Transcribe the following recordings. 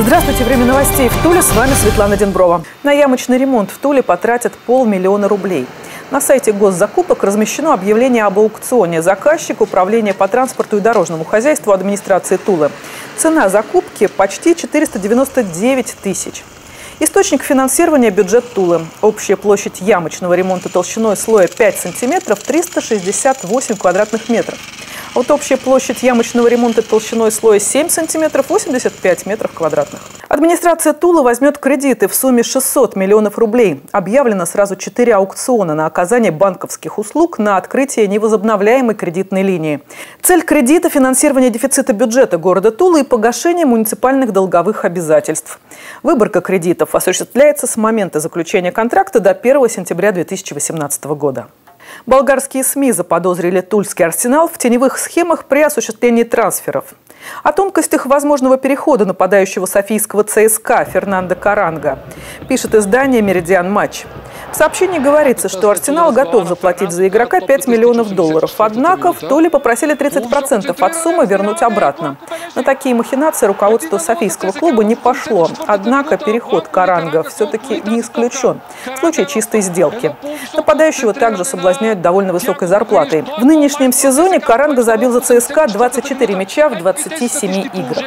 Здравствуйте, время новостей в Туле. С вами Светлана Денброва. На ямочный ремонт в Туле потратят полмиллиона рублей. На сайте госзакупок размещено объявление об аукционе. Заказчик – Управление по транспорту и дорожному хозяйству администрации Тулы. Цена закупки – почти 499 тысяч. Источник финансирования – бюджет Тулы. Общая площадь ямочного ремонта толщиной слоя 5 сантиметров – 368 квадратных метров. Вот общая площадь ямочного ремонта толщиной слоя 7 см 85 метров квадратных. Администрация Тула возьмет кредиты в сумме 600 миллионов рублей. Объявлено сразу 4 аукциона на оказание банковских услуг на открытие невозобновляемой кредитной линии. Цель кредита – финансирование дефицита бюджета города Тула и погашение муниципальных долговых обязательств. Выборка кредитов осуществляется с момента заключения контракта до 1 сентября 2018 года. Болгарские СМИ заподозрили Тульский арсенал в теневых схемах при осуществлении трансферов. О тонкостях возможного перехода нападающего софийского ЦСКА Фернандо Каранга пишет издание «Меридиан Матч». В сообщении говорится, что Арсенал готов заплатить за игрока 5 миллионов долларов. Однако в Туле попросили 30% от суммы вернуть обратно. На такие махинации руководство Софийского клуба не пошло. Однако переход Каранга все-таки не исключен в случае чистой сделки. Нападающего также соблазняют довольно высокой зарплатой. В нынешнем сезоне Каранга забил за ЦСКА 24 мяча в 27 играх.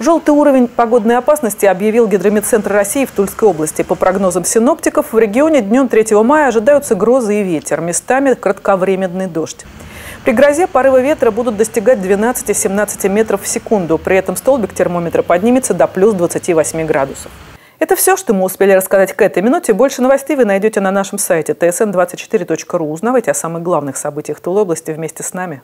Желтый уровень погодной опасности объявил Гидрометцентр России в Тульской области. По прогнозам синоптиков, в регионе днем 3 мая ожидаются грозы и ветер, местами кратковременный дождь. При грозе порывы ветра будут достигать 12-17 метров в секунду. При этом столбик термометра поднимется до плюс 28 градусов. Это все, что мы успели рассказать к этой минуте. Больше новостей вы найдете на нашем сайте tsn24.ru. Узнавайте о самых главных событиях Тулы области вместе с нами.